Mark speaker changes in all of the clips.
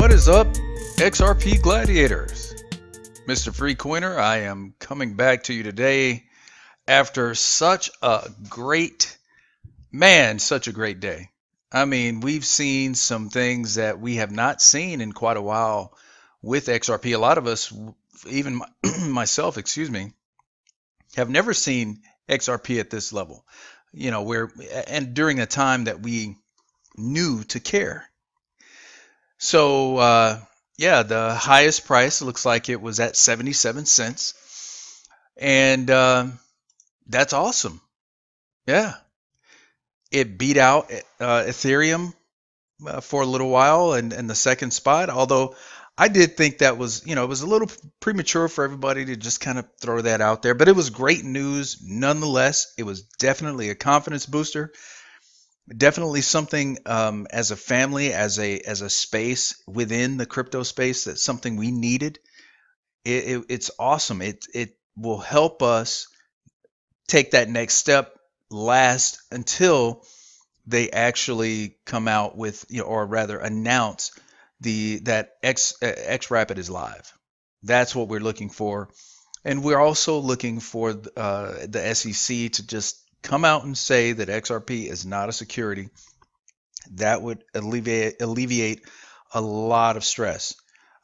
Speaker 1: What is up, XRP Gladiators? Mr. Free Coiner, I am coming back to you today after such a great, man, such a great day. I mean, we've seen some things that we have not seen in quite a while with XRP. A lot of us, even myself, excuse me, have never seen XRP at this level. You know, where, and during a time that we knew to care. So, uh, yeah, the highest price looks like it was at 77 cents. And uh, that's awesome. Yeah. It beat out uh, Ethereum uh, for a little while and, and the second spot, although I did think that was, you know, it was a little premature for everybody to just kind of throw that out there, but it was great news nonetheless. It was definitely a confidence booster definitely something um, as a family, as a as a space within the crypto space that's something we needed. It, it, it's awesome. It it will help us take that next step. Last until they actually come out with, you know, or rather announce the that X uh, X Rapid is live. That's what we're looking for, and we're also looking for uh, the SEC to just come out and say that XRP is not a security, that would alleviate alleviate a lot of stress.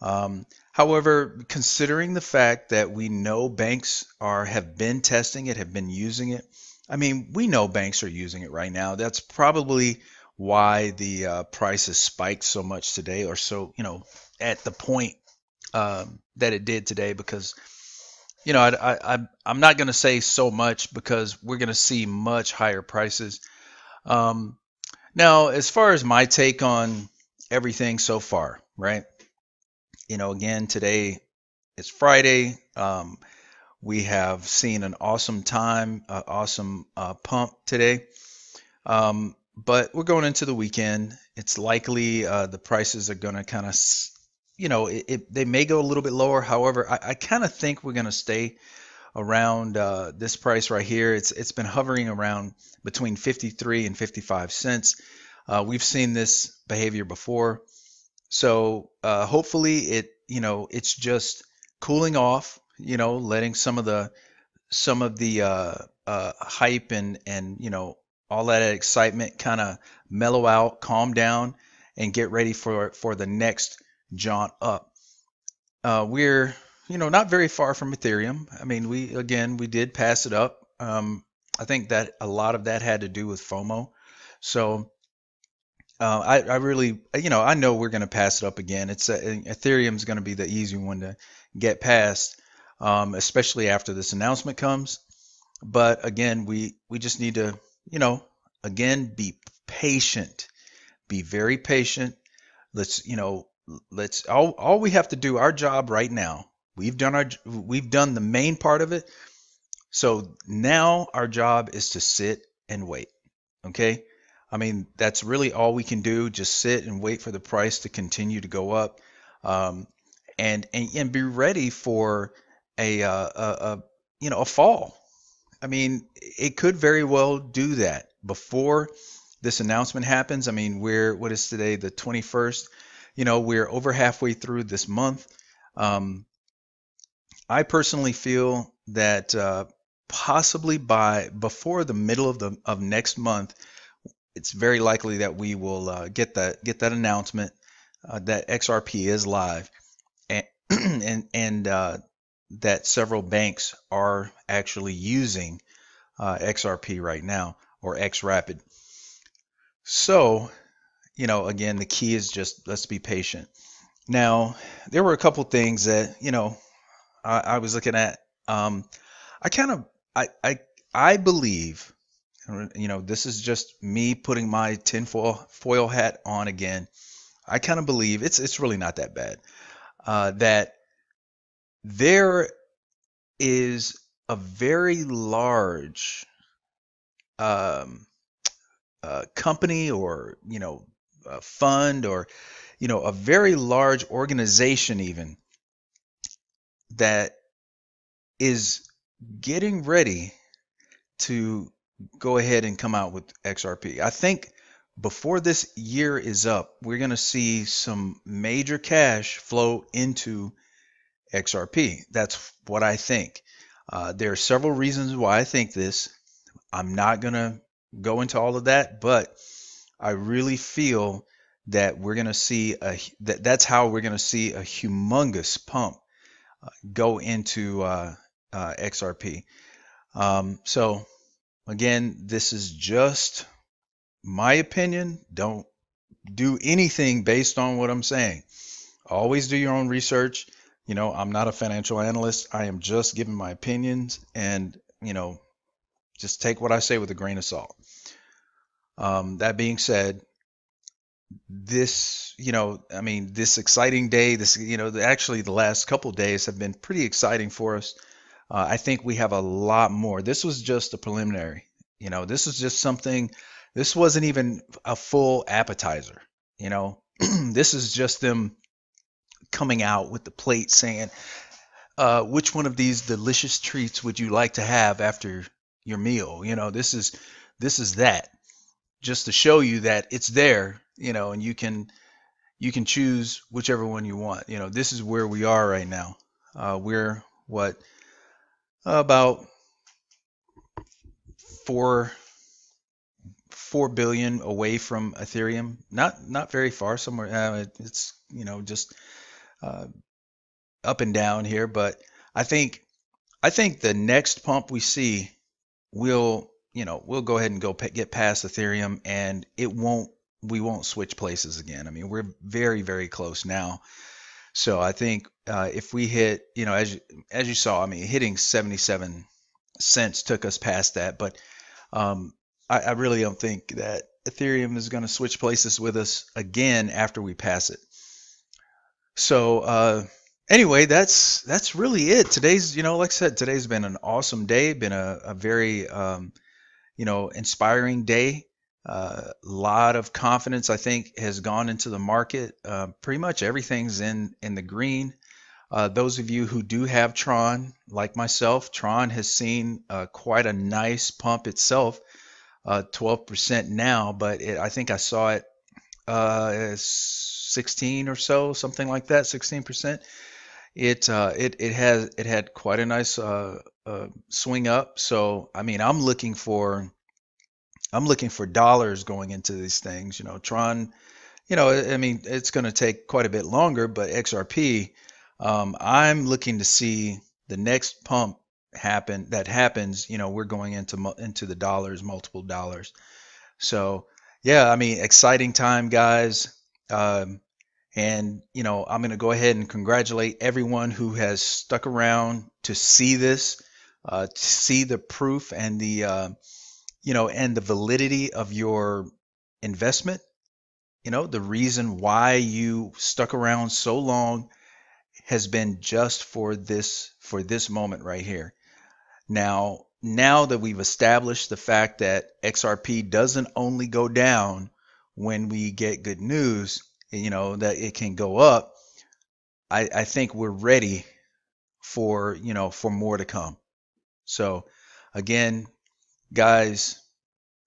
Speaker 1: Um, however, considering the fact that we know banks are have been testing it, have been using it, I mean, we know banks are using it right now. That's probably why the uh, price has spiked so much today, or so you know, at the point um, that it did today, because you know, I, I, I'm not going to say so much because we're going to see much higher prices. Um, now, as far as my take on everything so far, right? You know, again, today it's Friday. Um, we have seen an awesome time, uh, awesome uh, pump today. Um, but we're going into the weekend. It's likely uh, the prices are going to kind of you know, it, it, they may go a little bit lower. However, I, I kind of think we're going to stay around uh, this price right here. It's it's been hovering around between 53 and 55 cents. Uh, we've seen this behavior before, so uh, hopefully it you know it's just cooling off. You know, letting some of the some of the uh, uh, hype and and you know all that excitement kind of mellow out, calm down, and get ready for for the next jaunt up. Uh, we're you know not very far from Ethereum. I mean, we again we did pass it up. Um, I think that a lot of that had to do with FOMO. So uh, I, I really you know I know we're going to pass it up again. It's uh, Ethereum's going to be the easy one to get past, um, especially after this announcement comes. But again, we we just need to you know again be patient, be very patient. Let's you know let's all, all we have to do our job right now we've done our we've done the main part of it. So now our job is to sit and wait okay? I mean that's really all we can do just sit and wait for the price to continue to go up. Um, and, and and be ready for a, uh, a, a you know a fall. I mean it could very well do that. Before this announcement happens i mean we're what is today the 21st you know, we're over halfway through this month. Um, I personally feel that uh, possibly by before the middle of the of next month, it's very likely that we will uh, get that get that announcement uh, that XRP is live, and and, and uh, that several banks are actually using uh, XRP right now or XRapid. So you know, again, the key is just let's be patient. Now, there were a couple things that you know I, I was looking at. Um, I kind of I I I believe, you know, this is just me putting my tinfoil foil hat on again. I kind of believe it's it's really not that bad. Uh, that there is a very large um, uh, company or you know a fund or you know a very large organization even that is getting ready to go ahead and come out with XRP. I think before this year is up, we're going to see some major cash flow into XRP. That's what I think. Uh, there are several reasons why I think this. I'm not going to go into all of that, but I really feel that we're going to see a that that's how we're going to see a humongous pump uh, go into uh, uh XRP. Um, so again, this is just my opinion. Don't do anything based on what I'm saying. Always do your own research. You know, I'm not a financial analyst. I am just giving my opinions and, you know, just take what I say with a grain of salt. Um, that being said, this, you know, I mean, this exciting day, this, you know, actually the last couple days have been pretty exciting for us. Uh, I think we have a lot more. This was just a preliminary. You know, this is just something this wasn't even a full appetizer, you know. this is just them coming out with the plate saying, uh, which one of these delicious treats would you like to have after your meal? You know, this is this is that. Just to show you that it's there, you know, and you can you can choose whichever one you want. You know, this is where we are right now. Uh, we're what about four four billion away from Ethereum. Not not very far. Somewhere uh, it's you know just uh, up and down here, but I think I think the next pump we see will you know we'll go ahead and go get past Ethereum, and it won't we won't switch places again. I mean we're very very close now. So I think uh, if we hit you know as you, as you saw, I mean hitting 77 cents took us past that, but um, I, I really don't think that Ethereum is going to switch places with us again after we pass it. So uh, anyway, that's that's really it. Today's, you know, like I said, today's been an awesome day. Been a, a very, um, you know, inspiring day. A uh, lot of confidence, I think, has gone into the market. Uh, pretty much everything's in in the green. Uh, those of you who do have Tron, like myself, Tron has seen uh, quite a nice pump itself uh, 12% now, but it, I think I saw it uh, 16 or so, something like that, 16%. It uh, it it has it had quite a nice uh, uh, swing up. So I mean, I'm looking for I'm looking for dollars going into these things. You know, Tron. You know, I mean, it's going to take quite a bit longer, but XRP, um, I'm looking to see the next pump happen that happens, you know, we're going into into the dollars, multiple dollars. So yeah, I mean, exciting time, guys. Um, and you know, I'm going to go ahead and congratulate everyone who has stuck around to see this, uh, to see the proof and the uh, you know and the validity of your investment. You know, the reason why you stuck around so long has been just for this for this moment right here. Now, now that we've established the fact that XRP doesn't only go down when we get good news, you know, that it can go up, I, I think we're ready for, you know, for more to come. So again, guys,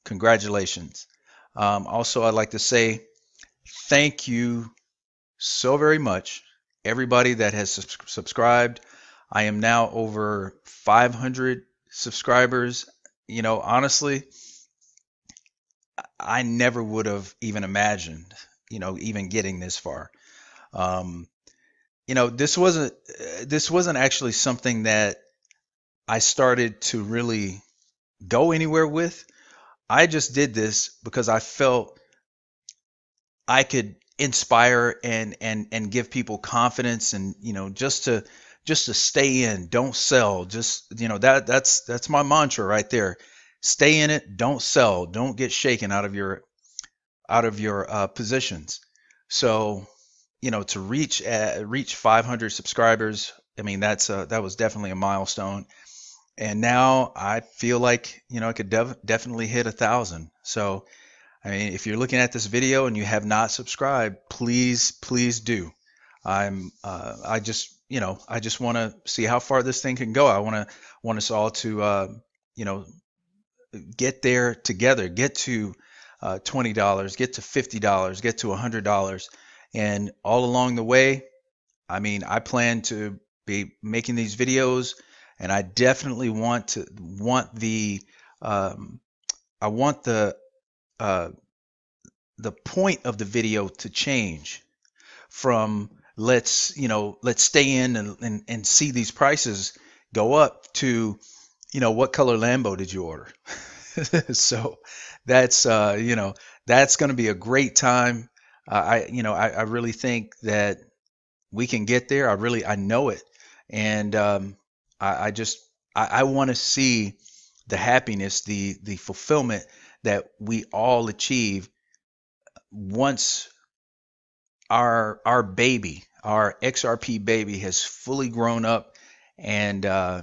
Speaker 1: congratulations. Um, also, I'd like to say thank you so very much, everybody that has subscribed. I am now over 500 subscribers. You know, honestly, I never would have even imagined, you know, even getting this far. Um, you know, this wasn't this wasn't actually something that I started to really go anywhere with. I just did this because I felt I could inspire and and and give people confidence and you know just to just to stay in, don't sell. Just you know that that's that's my mantra right there. Stay in it, don't sell, don't get shaken out of your out of your uh, positions. So you know to reach uh, reach 500 subscribers, I mean that's a, that was definitely a milestone. And now I feel like you know I could def- definitely hit a thousand. So I mean, if you're looking at this video and you have not subscribed, please, please do. I'm, uh, I just you know, I just want to see how far this thing can go. I want to want us all to, uh, you know, get there together, get to uh, $20, get to $50, get to $100. And all along the way, I mean, I plan to be making these videos and I definitely want to want the um, I want the uh, the point of the video to change from let's you know let's stay in and, and, and see these prices go up to you know what color Lambo did you order so that's uh, you know that's going to be a great time. Uh, I you know I, I really think that we can get there. I really I know it. And um, I, I just I, I want to see the happiness, the the fulfillment that we all achieve once our our baby, our XRP baby, has fully grown up and uh,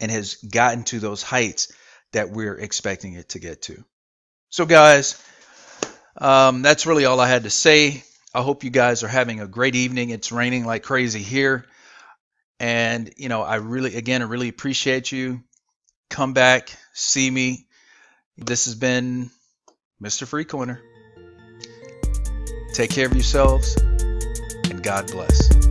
Speaker 1: and has gotten to those heights that we're expecting it to get to. So, guys, um, that's really all I had to say. I hope you guys are having a great evening. It's raining like crazy here. And, you know, I really, again, I really appreciate you. Come back, see me. This has been Mr. Free Coiner. Take care of yourselves, and God bless.